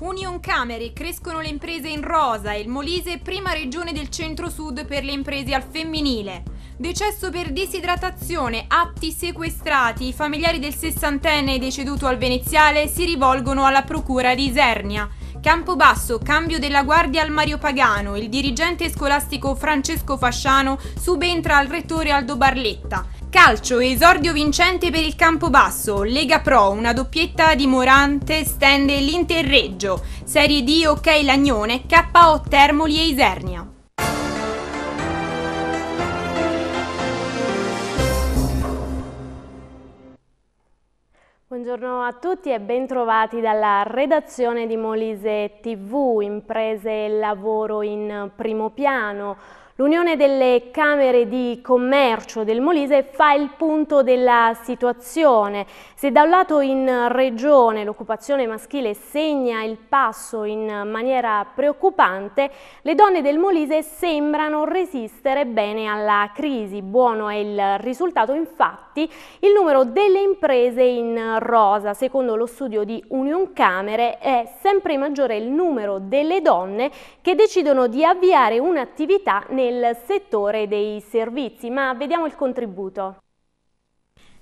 Union Camere, crescono le imprese in rosa e il Molise prima regione del centro-sud per le imprese al femminile. Decesso per disidratazione, atti sequestrati, i familiari del sessantenne deceduto al veneziale si rivolgono alla procura di Isernia. Campobasso, cambio della guardia al Mario Pagano, il dirigente scolastico Francesco Fasciano subentra al rettore Aldo Barletta. Calcio, esordio vincente per il Campobasso, Lega Pro, una doppietta di Morante stende l'Interreggio, Serie D Ok Lagnone, KO Termoli e Isernia. Buongiorno a tutti e bentrovati dalla redazione di Molise TV, imprese e lavoro in primo piano. L'Unione delle Camere di Commercio del Molise fa il punto della situazione. Se da un lato in regione l'occupazione maschile segna il passo in maniera preoccupante, le donne del Molise sembrano resistere bene alla crisi. Buono è il risultato, infatti, il numero delle imprese in rosa. Secondo lo studio di Union Camere è sempre maggiore il numero delle donne che decidono di avviare un'attività nel nel settore dei servizi, ma vediamo il contributo.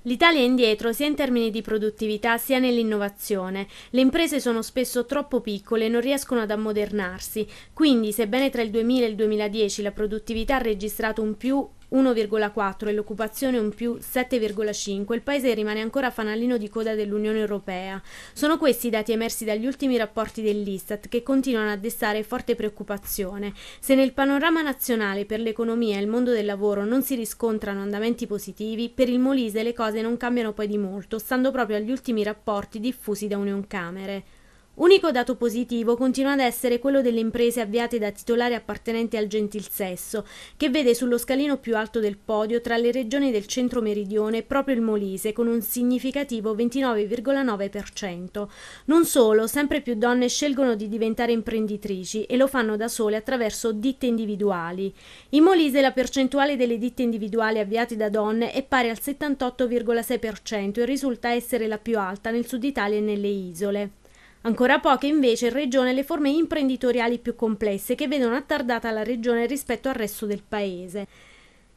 L'Italia è indietro sia in termini di produttività sia nell'innovazione. Le imprese sono spesso troppo piccole e non riescono ad ammodernarsi. Quindi, sebbene tra il 2000 e il 2010 la produttività ha registrato un più 1,4 e l'occupazione un più 7,5, il paese rimane ancora fanalino di coda dell'Unione Europea. Sono questi i dati emersi dagli ultimi rapporti dell'Istat che continuano a destare forte preoccupazione. Se nel panorama nazionale per l'economia e il mondo del lavoro non si riscontrano andamenti positivi, per il Molise le cose non cambiano poi di molto, stando proprio agli ultimi rapporti diffusi da Union Camere. Unico dato positivo continua ad essere quello delle imprese avviate da titolari appartenenti al gentil sesso, che vede sullo scalino più alto del podio tra le regioni del centro-meridione proprio il Molise, con un significativo 29,9%. Non solo, sempre più donne scelgono di diventare imprenditrici e lo fanno da sole attraverso ditte individuali. In Molise la percentuale delle ditte individuali avviate da donne è pari al 78,6% e risulta essere la più alta nel sud Italia e nelle isole. Ancora poche invece in regione le forme imprenditoriali più complesse che vedono attardata la regione rispetto al resto del paese.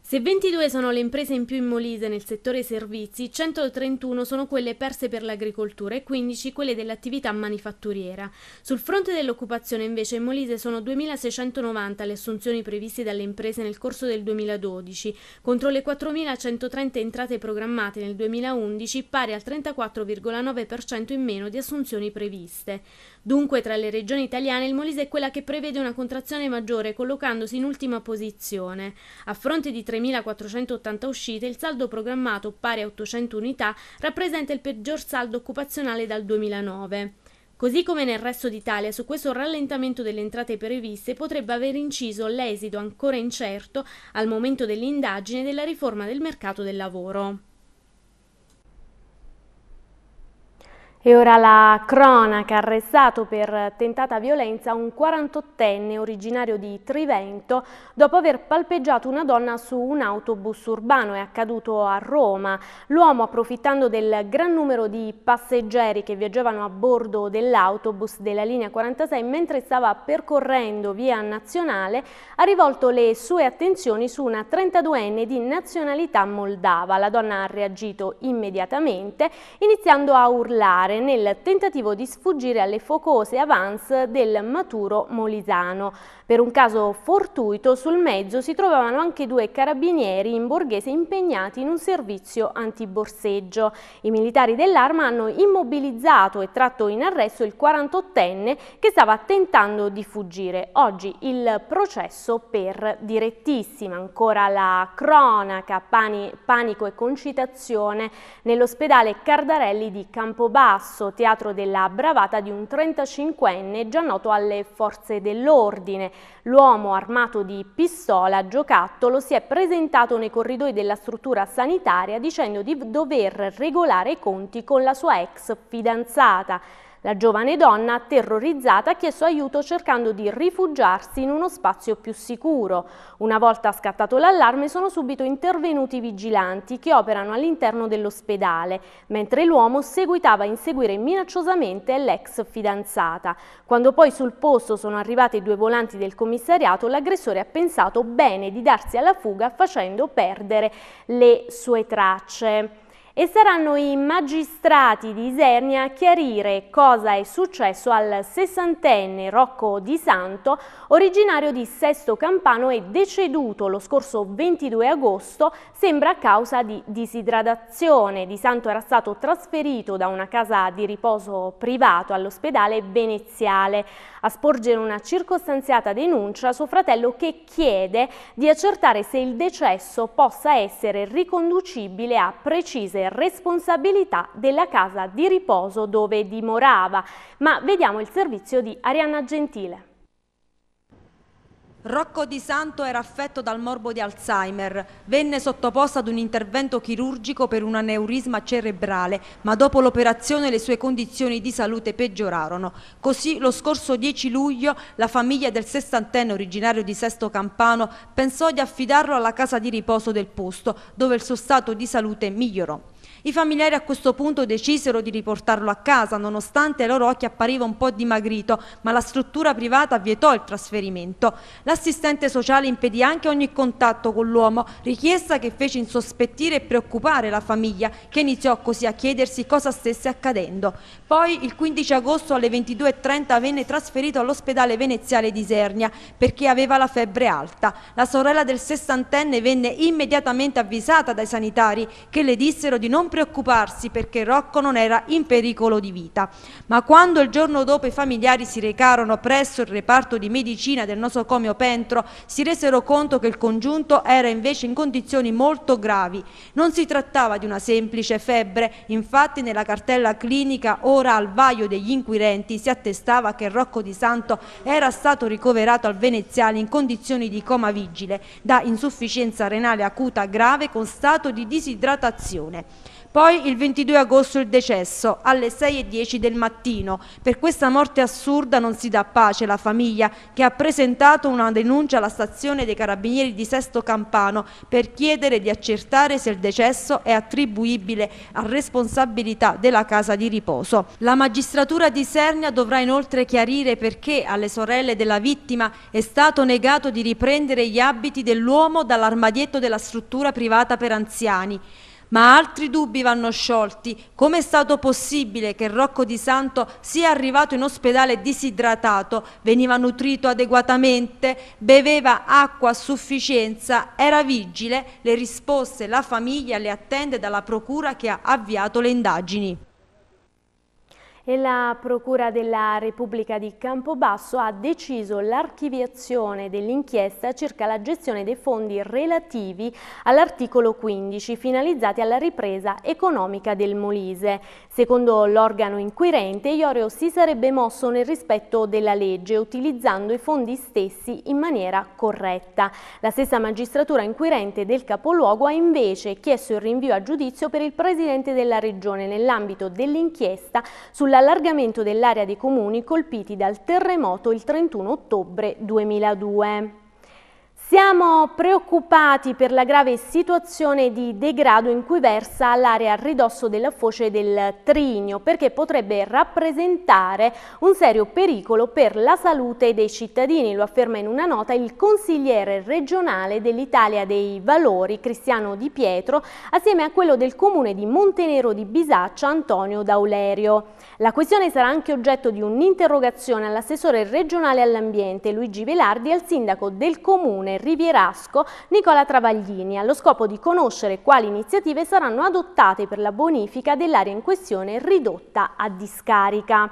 Se 22 sono le imprese in più in Molise nel settore servizi, 131 sono quelle perse per l'agricoltura e 15 quelle dell'attività manifatturiera. Sul fronte dell'occupazione invece in Molise sono 2.690 le assunzioni previste dalle imprese nel corso del 2012, contro le 4.130 entrate programmate nel 2011, pari al 34,9% in meno di assunzioni previste. Dunque tra le regioni italiane il Molise è quella che prevede una contrazione maggiore collocandosi in ultima posizione. A fronte di 3.480 uscite il saldo programmato pari a 800 unità rappresenta il peggior saldo occupazionale dal 2009. Così come nel resto d'Italia, su questo rallentamento delle entrate previste potrebbe aver inciso l'esito ancora incerto al momento dell'indagine della riforma del mercato del lavoro. E ora la cronaca, arrestato per tentata violenza un 48enne originario di Trivento dopo aver palpeggiato una donna su un autobus urbano, è accaduto a Roma. L'uomo approfittando del gran numero di passeggeri che viaggiavano a bordo dell'autobus della linea 46 mentre stava percorrendo via nazionale ha rivolto le sue attenzioni su una 32enne di nazionalità moldava. La donna ha reagito immediatamente iniziando a urlare nel tentativo di sfuggire alle focose avance del maturo molisano. Per un caso fortuito sul mezzo si trovavano anche due carabinieri in borghese impegnati in un servizio antiborseggio. I militari dell'arma hanno immobilizzato e tratto in arresto il 48enne che stava tentando di fuggire. Oggi il processo per direttissima. Ancora la cronaca, panico e concitazione nell'ospedale Cardarelli di Campobasso, teatro della bravata di un 35enne già noto alle forze dell'ordine. L'uomo armato di pistola giocattolo si è presentato nei corridoi della struttura sanitaria dicendo di dover regolare i conti con la sua ex fidanzata. La giovane donna, terrorizzata, ha chiesto aiuto cercando di rifugiarsi in uno spazio più sicuro. Una volta scattato l'allarme sono subito intervenuti vigilanti che operano all'interno dell'ospedale, mentre l'uomo seguitava a inseguire minacciosamente l'ex fidanzata. Quando poi sul posto sono arrivati i due volanti del commissariato, l'aggressore ha pensato bene di darsi alla fuga facendo perdere le sue tracce e saranno i magistrati di Isernia a chiarire cosa è successo al sessantenne Rocco Di Santo, originario di Sesto Campano e deceduto lo scorso 22 agosto, sembra a causa di disidratazione. Di Santo era stato trasferito da una casa di riposo privato all'ospedale veneziale. A sporgere una circostanziata denuncia suo fratello che chiede di accertare se il decesso possa essere riconducibile a precise responsabilità della casa di riposo dove dimorava. Ma vediamo il servizio di Arianna Gentile. Rocco Di Santo era affetto dal morbo di Alzheimer, venne sottoposto ad un intervento chirurgico per un aneurisma cerebrale, ma dopo l'operazione le sue condizioni di salute peggiorarono. Così lo scorso 10 luglio la famiglia del sessantenne originario di Sesto Campano pensò di affidarlo alla casa di riposo del posto, dove il suo stato di salute migliorò. I familiari a questo punto decisero di riportarlo a casa, nonostante ai loro occhi appariva un po' dimagrito, ma la struttura privata vietò il trasferimento. L'assistente sociale impedì anche ogni contatto con l'uomo, richiesta che fece insospettire e preoccupare la famiglia, che iniziò così a chiedersi cosa stesse accadendo. Poi, il 15 agosto alle 22.30 venne trasferito all'ospedale veneziale di Isernia perché aveva la febbre alta. La sorella del sessantenne venne immediatamente avvisata dai sanitari che le dissero di non preoccuparsi perché Rocco non era in pericolo di vita. Ma quando il giorno dopo i familiari si recarono presso il reparto di medicina del nosocomio Pentro, si resero conto che il congiunto era invece in condizioni molto gravi. Non si trattava di una semplice febbre, infatti nella cartella clinica ora al vaio degli inquirenti si attestava che Rocco di Santo era stato ricoverato al Veneziale in condizioni di coma vigile da insufficienza renale acuta grave con stato di disidratazione. Poi il 22 agosto il decesso, alle 6.10 del mattino. Per questa morte assurda non si dà pace la famiglia che ha presentato una denuncia alla stazione dei carabinieri di Sesto Campano per chiedere di accertare se il decesso è attribuibile a responsabilità della casa di riposo. La magistratura di Sernia dovrà inoltre chiarire perché alle sorelle della vittima è stato negato di riprendere gli abiti dell'uomo dall'armadietto della struttura privata per anziani ma altri dubbi vanno sciolti. Come è stato possibile che Rocco di Santo sia arrivato in ospedale disidratato, veniva nutrito adeguatamente, beveva acqua a sufficienza, era vigile? Le risposte la famiglia le attende dalla procura che ha avviato le indagini e la Procura della Repubblica di Campobasso ha deciso l'archiviazione dell'inchiesta circa la gestione dei fondi relativi all'articolo 15 finalizzati alla ripresa economica del Molise. Secondo l'organo inquirente, Iorio si sarebbe mosso nel rispetto della legge utilizzando i fondi stessi in maniera corretta. La stessa magistratura inquirente del capoluogo ha invece chiesto il rinvio a giudizio per il Presidente della Regione nell'ambito dell'inchiesta sulla l'allargamento dell'area dei comuni colpiti dal terremoto il 31 ottobre 2002. Siamo preoccupati per la grave situazione di degrado in cui versa l'area a ridosso della foce del Trinio perché potrebbe rappresentare un serio pericolo per la salute dei cittadini, lo afferma in una nota il consigliere regionale dell'Italia dei Valori Cristiano Di Pietro assieme a quello del comune di Montenero di Bisaccia Antonio Daulerio. La questione sarà anche oggetto di un'interrogazione all'assessore regionale all'ambiente Luigi Velardi e al sindaco del comune Rivierasco Nicola Travaglini, allo scopo di conoscere quali iniziative saranno adottate per la bonifica dell'area in questione ridotta a discarica.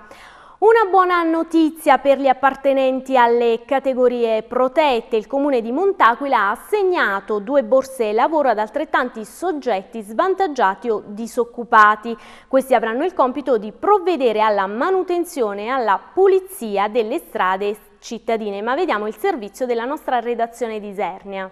Una buona notizia per gli appartenenti alle categorie protette. Il comune di Montaquila ha assegnato due borse lavoro ad altrettanti soggetti svantaggiati o disoccupati. Questi avranno il compito di provvedere alla manutenzione e alla pulizia delle strade cittadine, ma vediamo il servizio della nostra redazione di Isernia.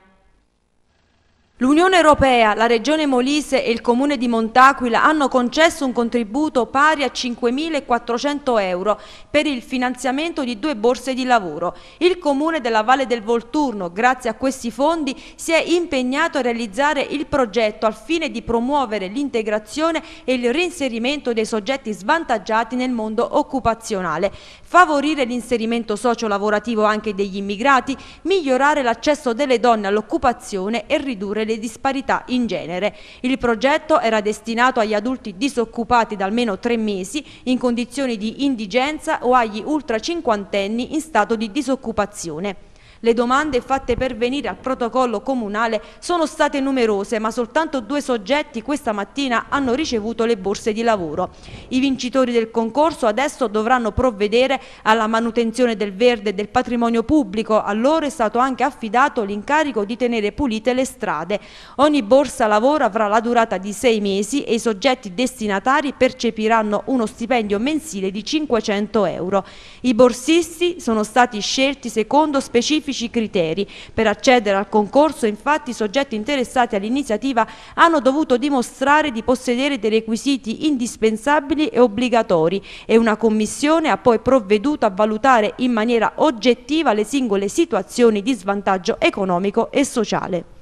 L'Unione Europea, la Regione Molise e il Comune di Montaquila hanno concesso un contributo pari a 5.400 euro per il finanziamento di due borse di lavoro. Il Comune della Valle del Volturno, grazie a questi fondi, si è impegnato a realizzare il progetto al fine di promuovere l'integrazione e il reinserimento dei soggetti svantaggiati nel mondo occupazionale, favorire l'inserimento socio-lavorativo anche degli immigrati, migliorare l'accesso delle donne all'occupazione e ridurre ridurre le disparità in genere. Il progetto era destinato agli adulti disoccupati da almeno tre mesi in condizioni di indigenza o agli ultra cinquantenni in stato di disoccupazione. Le domande fatte pervenire al protocollo comunale sono state numerose, ma soltanto due soggetti questa mattina hanno ricevuto le borse di lavoro. I vincitori del concorso adesso dovranno provvedere alla manutenzione del verde e del patrimonio pubblico. A loro è stato anche affidato l'incarico di tenere pulite le strade. Ogni borsa lavoro avrà la durata di sei mesi e i soggetti destinatari percepiranno uno stipendio mensile di 500 euro. I borsisti sono stati scelti secondo specifici specifici criteri. Per accedere al concorso, infatti, i soggetti interessati all'iniziativa hanno dovuto dimostrare di possedere dei requisiti indispensabili e obbligatori e una commissione ha poi provveduto a valutare in maniera oggettiva le singole situazioni di svantaggio economico e sociale.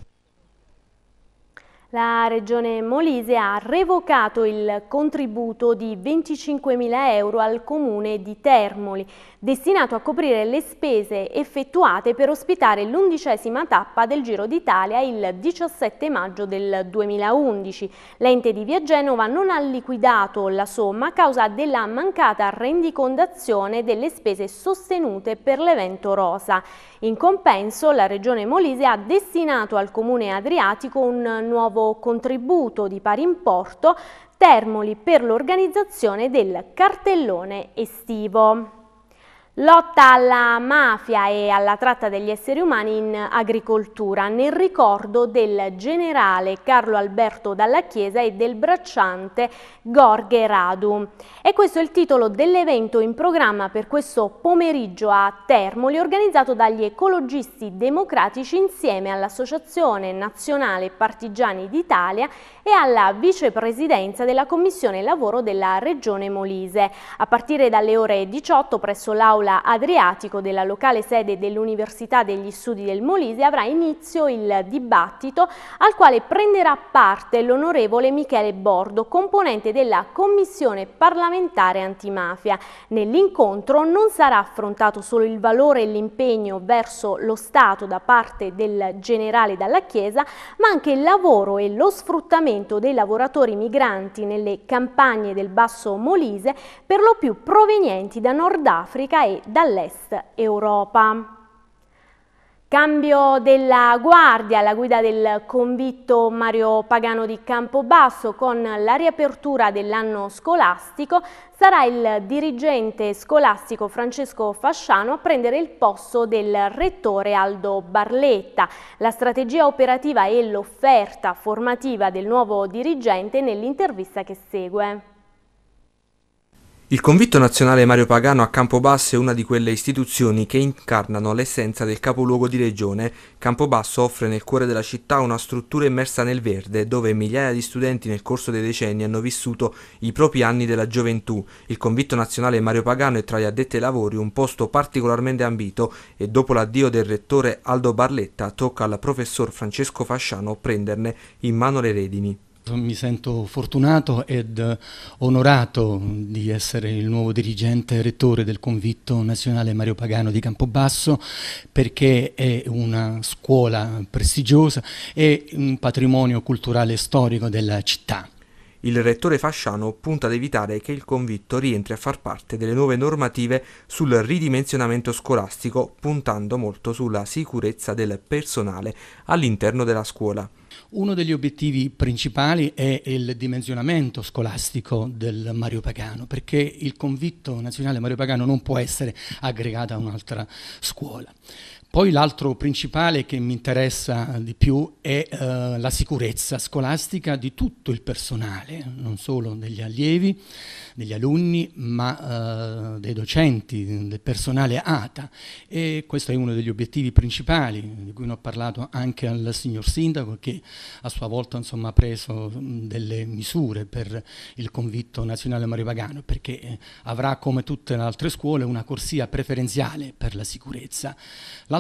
La Regione Molise ha revocato il contributo di 25.000 euro al comune di Termoli, destinato a coprire le spese effettuate per ospitare l'undicesima tappa del Giro d'Italia il 17 maggio del 2011. L'ente di Via Genova non ha liquidato la somma a causa della mancata rendicondazione delle spese sostenute per l'evento Rosa. In compenso la Regione Molise ha destinato al Comune Adriatico un nuovo contributo di pari importo Termoli per l'organizzazione del cartellone estivo. Lotta alla mafia e alla tratta degli esseri umani in agricoltura nel ricordo del generale Carlo Alberto Dalla Chiesa e del bracciante Gorghe Radu. E questo è il titolo dell'evento in programma per questo pomeriggio a Termoli organizzato dagli ecologisti democratici insieme all'Associazione Nazionale Partigiani d'Italia e alla vicepresidenza della Commissione Lavoro della Regione Molise. A partire dalle ore 18 presso l'Aula Aula Adriatico della locale sede dell'Università degli Studi del Molise avrà inizio il dibattito al quale prenderà parte l'onorevole Michele Bordo, componente della Commissione parlamentare antimafia. Nell'incontro non sarà affrontato solo il valore e l'impegno verso lo Stato da parte del generale dalla Chiesa, ma anche il lavoro e lo sfruttamento dei lavoratori migranti nelle campagne del Basso Molise, per lo più provenienti da Nord Africa e dall'Est Europa. Cambio della guardia alla guida del convitto Mario Pagano di Campobasso con la riapertura dell'anno scolastico sarà il dirigente scolastico Francesco Fasciano a prendere il posto del rettore Aldo Barletta. La strategia operativa e l'offerta formativa del nuovo dirigente nell'intervista che segue. Il convitto nazionale Mario Pagano a Campobasso è una di quelle istituzioni che incarnano l'essenza del capoluogo di regione. Campobasso offre nel cuore della città una struttura immersa nel verde, dove migliaia di studenti nel corso dei decenni hanno vissuto i propri anni della gioventù. Il convitto nazionale Mario Pagano è tra gli addetti ai lavori un posto particolarmente ambito e dopo l'addio del rettore Aldo Barletta tocca al professor Francesco Fasciano prenderne in mano le redini. Mi sento fortunato ed onorato di essere il nuovo dirigente rettore del convitto nazionale Mario Pagano di Campobasso perché è una scuola prestigiosa e un patrimonio culturale e storico della città. Il rettore Fasciano punta ad evitare che il convitto rientri a far parte delle nuove normative sul ridimensionamento scolastico, puntando molto sulla sicurezza del personale all'interno della scuola. Uno degli obiettivi principali è il dimensionamento scolastico del Mario Pagano, perché il convitto nazionale Mario Pagano non può essere aggregato a un'altra scuola. Poi l'altro principale che mi interessa di più è uh, la sicurezza scolastica di tutto il personale, non solo degli allievi, degli alunni, ma uh, dei docenti, del personale ATA. E questo è uno degli obiettivi principali di cui ho parlato anche al signor Sindaco che a sua volta insomma, ha preso delle misure per il convitto nazionale Mario Pagano perché eh, avrà come tutte le altre scuole una corsia preferenziale per la sicurezza.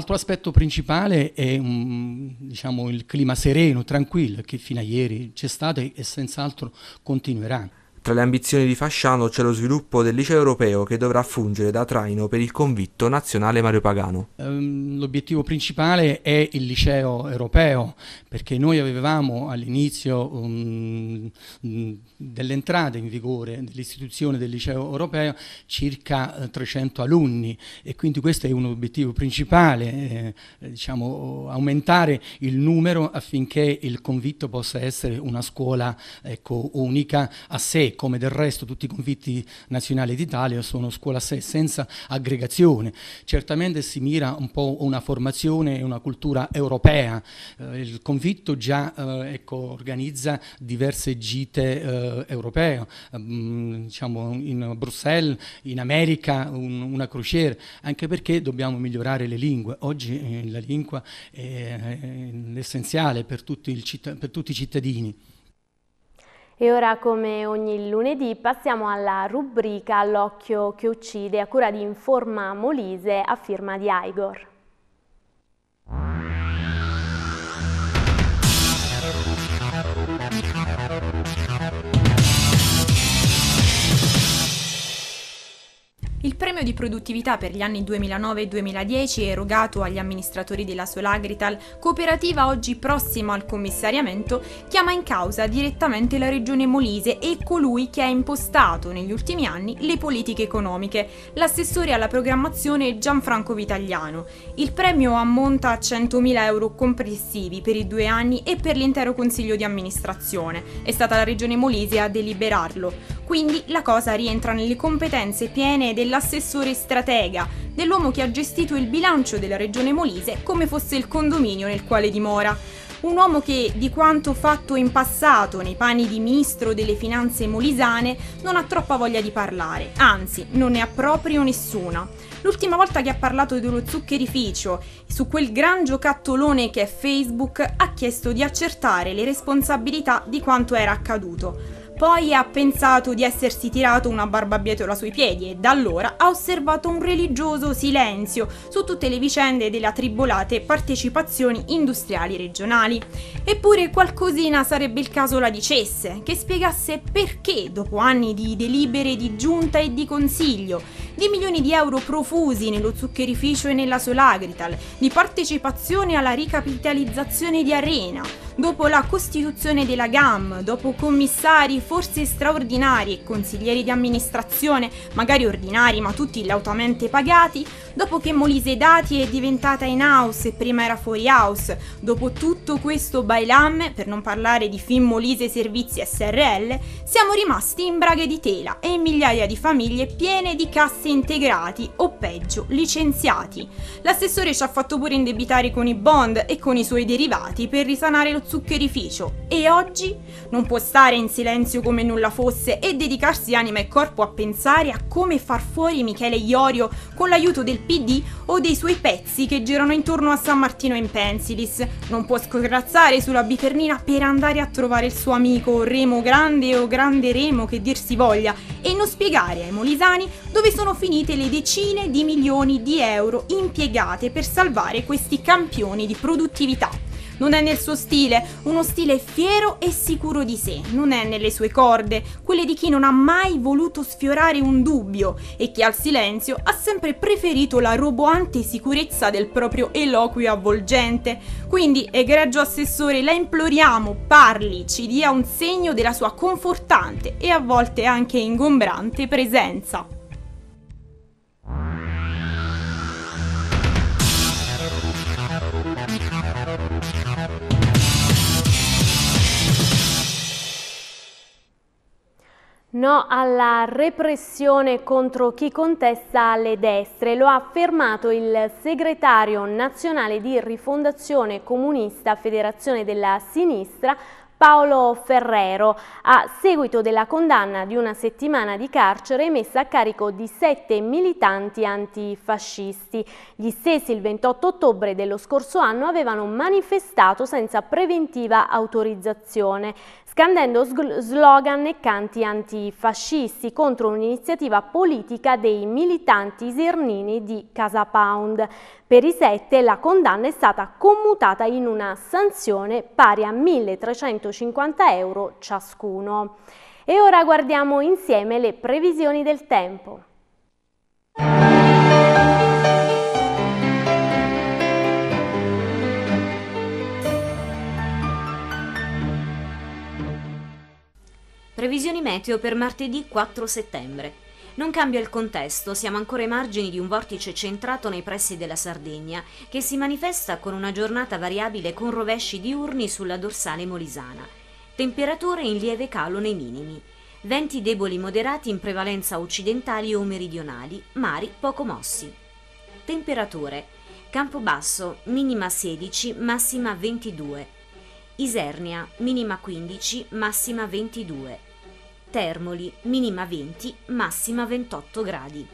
L'altro aspetto principale è um, diciamo, il clima sereno, tranquillo che fino a ieri c'è stato e, e senz'altro continuerà. Tra le ambizioni di Fasciano c'è lo sviluppo del liceo europeo che dovrà fungere da traino per il convitto nazionale Mario Pagano. Ehm, l'obiettivo principale è il liceo europeo perché noi avevamo all'inizio um, dell'entrata in vigore dell'istituzione del liceo europeo circa 300 eh, alunni e quindi questo è un obiettivo principale, eh, diciamo, aumentare il numero affinché il convitto possa essere una scuola ecco, unica a sé come del resto tutti i convitti nazionali d'Italia sono scuola a sé, senza aggregazione. Certamente si mira un po' una formazione e una cultura europea. Eh, il convitto già eh, ecco, organizza diverse gite eh, europee, mm, diciamo in Bruxelles, in America, un, una crociera, anche perché dobbiamo migliorare le lingue. Oggi eh, la lingua è, è essenziale per tutti, per tutti i cittadini. E ora come ogni lunedì passiamo alla rubrica L'occhio che uccide a cura di Informa Molise a firma di Igor. Il premio di produttività per gli anni 2009 e 2010 erogato agli amministratori della Solagrital, cooperativa oggi prossima al commissariamento, chiama in causa direttamente la regione Molise e colui che ha impostato negli ultimi anni le politiche economiche, l'assessore alla programmazione Gianfranco Vitagliano. Il premio ammonta a 100.000 euro complessivi per i due anni e per l'intero consiglio di amministrazione. È stata la regione Molise a deliberarlo. Quindi la cosa rientra nelle competenze piene dell'assessore stratega, dell'uomo che ha gestito il bilancio della regione Molise come fosse il condominio nel quale dimora. Un uomo che, di quanto fatto in passato nei panni di ministro delle finanze molisane, non ha troppa voglia di parlare, anzi, non ne ha proprio nessuna. L'ultima volta che ha parlato dello zuccherificio, su quel gran giocattolone che è Facebook, ha chiesto di accertare le responsabilità di quanto era accaduto. Poi ha pensato di essersi tirato una barbabietola sui piedi e da allora ha osservato un religioso silenzio su tutte le vicende delle attribolate partecipazioni industriali regionali. Eppure qualcosina sarebbe il caso la dicesse, che spiegasse perché dopo anni di delibere di giunta e di consiglio, di milioni di euro profusi nello zuccherificio e nella Solagrital, di partecipazione alla ricapitalizzazione di Arena, dopo la costituzione della GAM, dopo commissari forse straordinari e consiglieri di amministrazione, magari ordinari ma tutti lautamente pagati, dopo che Molise Dati è diventata in house e prima era fuori house, dopo tutto questo bailam, per non parlare di Film Molise Servizi SRL, siamo rimasti in braghe di tela e in migliaia di famiglie piene di casse integrati o peggio licenziati. L'assessore ci ha fatto pure indebitare con i bond e con i suoi derivati per risanare lo zuccherificio e oggi non può stare in silenzio come nulla fosse e dedicarsi anima e corpo a pensare a come far fuori Michele Iorio con l'aiuto del PD o dei suoi pezzi che girano intorno a San Martino in Pensilis. Non può scorazzare sulla Bifernina per andare a trovare il suo amico Remo Grande o Grande Remo che dir si voglia e non spiegare ai molisani dove sono finite le decine di milioni di euro impiegate per salvare questi campioni di produttività. Non è nel suo stile, uno stile fiero e sicuro di sé, non è nelle sue corde, quelle di chi non ha mai voluto sfiorare un dubbio e che al silenzio ha sempre preferito la roboante sicurezza del proprio eloquio avvolgente. Quindi, egregio assessore, la imploriamo, parli, ci dia un segno della sua confortante e a volte anche ingombrante presenza. No alla repressione contro chi contesta le destre, lo ha affermato il segretario nazionale di Rifondazione Comunista Federazione della Sinistra Paolo Ferrero, a seguito della condanna di una settimana di carcere emessa a carico di sette militanti antifascisti. Gli stessi il 28 ottobre dello scorso anno avevano manifestato senza preventiva autorizzazione, scandendo slogan e canti antifascisti contro un'iniziativa politica dei militanti isernini di Casa Pound. Per i sette la condanna è stata commutata in una sanzione pari a 1.350 euro ciascuno. E ora guardiamo insieme le previsioni del tempo. Previsioni meteo per martedì 4 settembre. Non cambia il contesto, siamo ancora ai margini di un vortice centrato nei pressi della Sardegna, che si manifesta con una giornata variabile con rovesci diurni sulla dorsale molisana. Temperature in lieve calo nei minimi. Venti deboli moderati in prevalenza occidentali o meridionali, mari poco mossi. Temperature. Campobasso, minima 16, massima 22. Isernia, minima 15, massima 22. Termoli, minima 20, massima 28 gradi.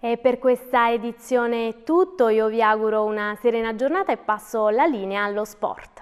E per questa edizione è tutto, io vi auguro una serena giornata e passo la linea allo sport.